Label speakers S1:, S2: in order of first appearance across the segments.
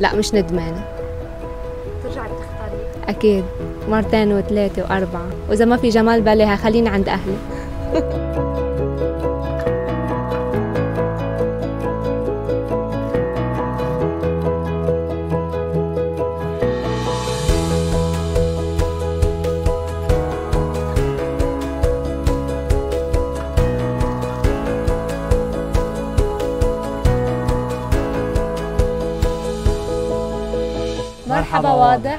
S1: لا مش ندمانة
S2: ترجعي بتختاري
S1: أكيد. مرتين وثلاثة وأربعة. وإذا ما في جمال بالها خليني عند أهلي. مرحبا واضح.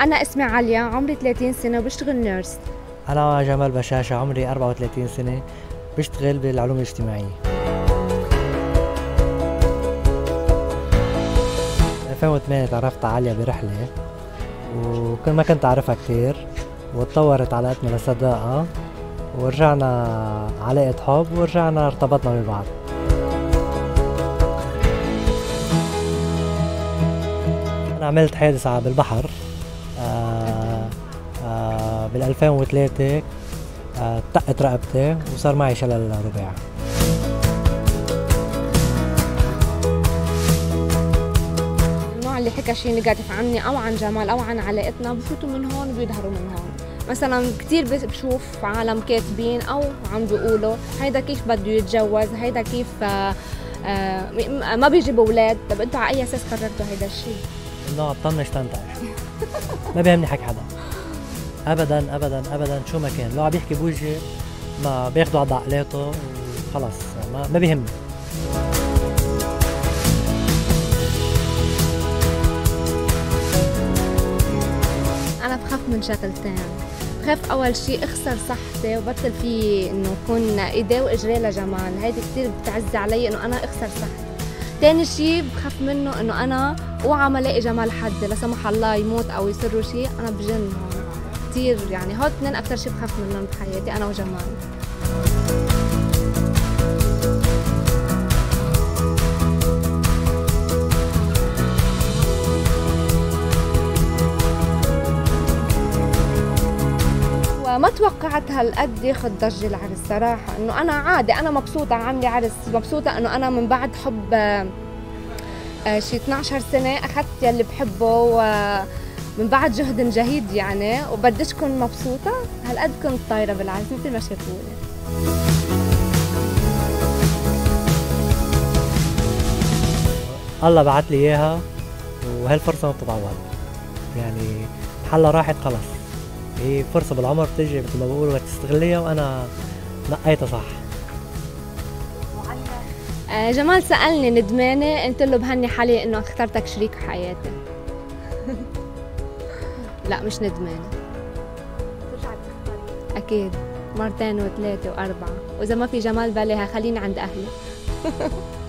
S1: أنا اسمي عليا عمري 30 سنة وبشتغل نيرس
S3: أنا جمال بشاشة عمري 34 سنة بشتغل بالعلوم الاجتماعية. 2008 تعرفت على عليا برحلة وكل ما كنت أعرفها كتير وتطورت علاقتنا لصداقة ورجعنا علاقة حب ورجعنا ارتبطنا ببعض. أنا عملت حادثة بالبحر آه بال 2003 آه طقت رقبتي وصار معي شلل رباعي.
S1: النوع اللي حكى شيء نيجاتيف عني أو عن جمال أو عن علاقتنا بفوتوا من هون وبيظهروا من هون. مثلا كثير بشوف عالم كاتبين أو عم بيقولوا هيدا كيف بده يتجوز هيدا كيف آه آه ما بيجيب أولاد. طب أنتوا على أي أساس قررتوا هيدا الشيء؟
S3: إنه بطلنا استمتع ما بيهمني حق حدا. ابدا ابدا ابدا. شو ما كان. لو عم يحكي بوجهي ما بياخذوا على عقلاته وخلص. ما, ما بيهمني.
S1: أنا بخاف من شغلتين. بخاف أول شيء أخسر صحتي وبطل في إنه يكون إيدي وإجري لجمال. هيدي كثير بتعز علي إنه أنا أخسر صحتي. تاني شيء بخاف منه إنه أنا أوعى ما الاقي جمال حد لا سمح الله يموت أو يصير شيء أنا بجن كثير يعني هول اثنين أكثر شيء بخاف منهم بحياتي أنا وجمال. وما توقعت هالقد ياخذ ضجة العرس صراحة إنه أنا عادي أنا مبسوطة عاملة عرس مبسوطة إنه أنا من بعد حب آه، آه، شي 12 سنة أخذت يلي بحبه ومن بعد جهد جهيد يعني وبديش كون مبسوطة. هالقد كنت طايرة بالعرس مثل ما شافوني
S3: الله بعت لي إياها وهالفرصة ما بتتعوض يعني حلا راحت خلص هي فرصة بالعمر بتجي مثل ما بقولوا بدك تستغليها وأنا نقيتها صح.
S1: آه، جمال سألني ندمانة قلت له بهني حالي إنه اخترتك شريك حياتي. لا مش ندمانة. أكيد. مرتين وثلاثة وأربعة. وإذا ما في جمال بالها خليني عند أهلي.